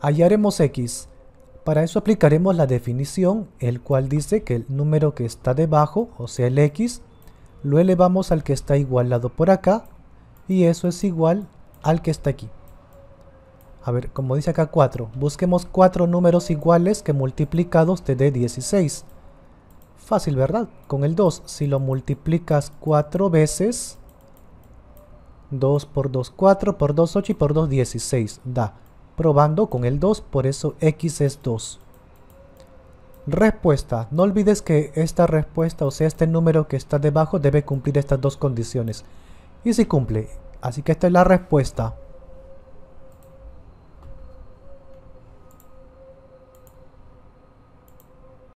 Hallaremos x. Para eso aplicaremos la definición, el cual dice que el número que está debajo, o sea el x, lo elevamos al que está igualado por acá, y eso es igual al que está aquí. A ver, como dice acá 4, busquemos cuatro números iguales que multiplicados te dé 16. Fácil, ¿verdad? Con el 2, si lo multiplicas 4 veces, 2 por 2, 4 por 2, 8 y por 2, 16, da. Probando con el 2, por eso x es 2. Respuesta. No olvides que esta respuesta, o sea, este número que está debajo, debe cumplir estas dos condiciones. Y si cumple. Así que esta es la respuesta.